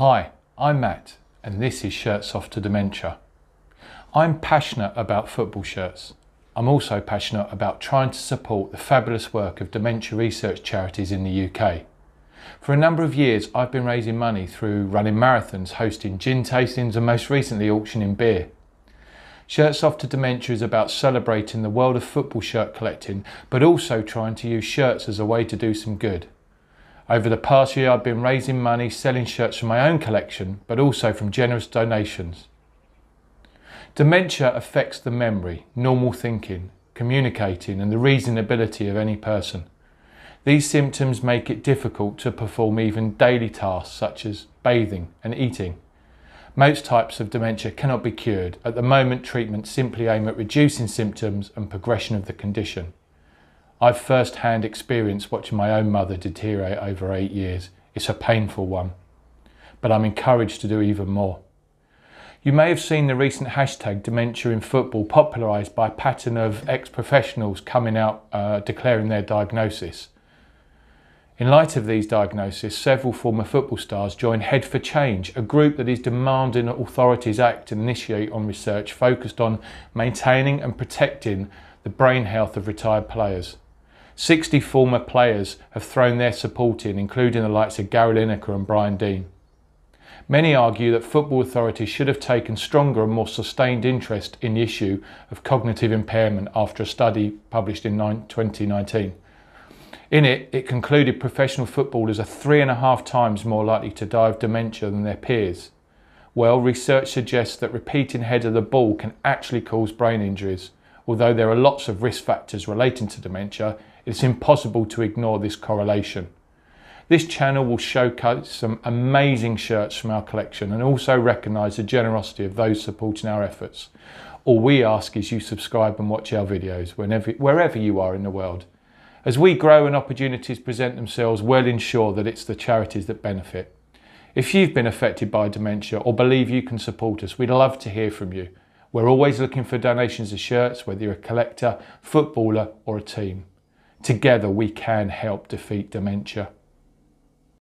Hi, I'm Matt, and this is Shirts 4 Dementia. I'm passionate about football shirts. I'm also passionate about trying to support the fabulous work of dementia research charities in the UK. For a number of years, I've been raising money through running marathons, hosting gin tastings, and most recently auctioning beer. Shirts 4 Dementia is about celebrating the world of football shirt collecting, but also trying to use shirts as a way to do some good. Over the past year, I've been raising money selling shirts from my own collection, but also from generous donations. Dementia affects the memory, normal thinking, communicating, and the reasonability of any person. These symptoms make it difficult to perform even daily tasks such as bathing and eating. Most types of dementia cannot be cured. At the moment, treatments simply aim at reducing symptoms and progression of the condition. I've first hand experience watching my own mother deteriorate over eight years. It's a painful one, but I'm encouraged to do even more. You may have seen the recent hashtag dementia in football popularised by a pattern of ex-professionals coming out uh, declaring their diagnosis. In light of these diagnoses, several former football stars joined Head for Change, a group that is demanding that authorities act and initiate on research focused on maintaining and protecting the brain health of retired players. 60 former players have thrown their support in, including the likes of Gary Lineker and Brian Dean. Many argue that football authorities should have taken stronger and more sustained interest in the issue of cognitive impairment after a study published in 2019. In it, it concluded professional footballers are three and a half times more likely to die of dementia than their peers. Well, research suggests that repeating head of the ball can actually cause brain injuries. Although there are lots of risk factors relating to dementia, it's impossible to ignore this correlation. This channel will showcase some amazing shirts from our collection and also recognise the generosity of those supporting our efforts. All we ask is you subscribe and watch our videos whenever, wherever you are in the world. As we grow and opportunities present themselves, we'll ensure that it's the charities that benefit. If you've been affected by dementia or believe you can support us, we'd love to hear from you. We're always looking for donations of shirts, whether you're a collector, footballer or a team. Together we can help defeat dementia.